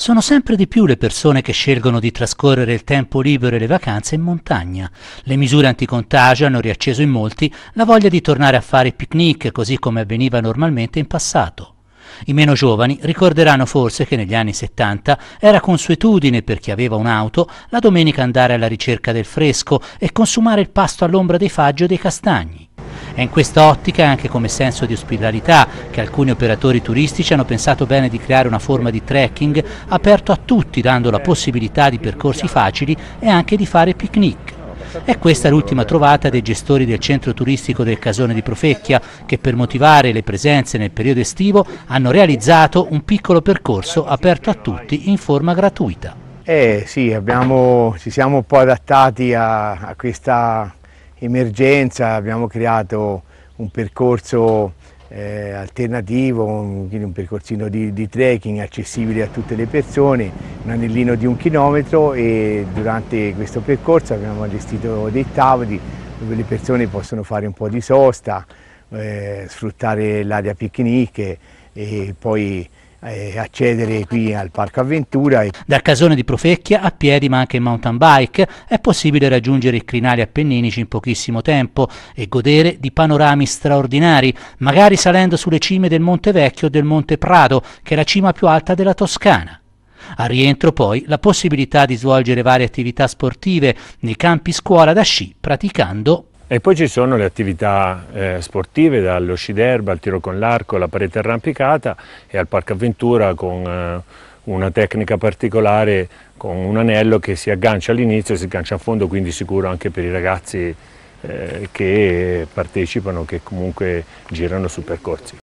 Sono sempre di più le persone che scelgono di trascorrere il tempo libero e le vacanze in montagna. Le misure anticontagio hanno riacceso in molti la voglia di tornare a fare picnic così come avveniva normalmente in passato. I meno giovani ricorderanno forse che negli anni 70 era consuetudine per chi aveva un'auto la domenica andare alla ricerca del fresco e consumare il pasto all'ombra dei faggi o dei castagni. È in questa ottica e anche come senso di ospitalità che alcuni operatori turistici hanno pensato bene di creare una forma di trekking aperto a tutti, dando la possibilità di percorsi facili e anche di fare picnic. È questa l'ultima trovata dei gestori del centro turistico del Casone di Profecchia che per motivare le presenze nel periodo estivo hanno realizzato un piccolo percorso aperto a tutti in forma gratuita. Eh sì, abbiamo, ci siamo un po' adattati a, a questa emergenza abbiamo creato un percorso eh, alternativo, un, un percorsino di, di, trekking accessibile a tutte le persone, un anellino di un chilometro e durante questo percorso abbiamo allestito dei tavoli dove le persone possono fare un po' di sosta, eh, sfruttare l'area picnic e poi eh, accedere qui al Parco Avventura. Dal casone di Profecchia a piedi ma anche in mountain bike è possibile raggiungere i crinali appenninici in pochissimo tempo e godere di panorami straordinari, magari salendo sulle cime del Monte Vecchio o del Monte Prado, che è la cima più alta della Toscana. A rientro poi la possibilità di svolgere varie attività sportive nei campi scuola da sci praticando e poi ci sono le attività eh, sportive, dallo sci d'erba al tiro con l'arco, alla parete arrampicata e al parco avventura con eh, una tecnica particolare con un anello che si aggancia all'inizio e si aggancia a fondo, quindi sicuro anche per i ragazzi eh, che partecipano, che comunque girano su percorsi.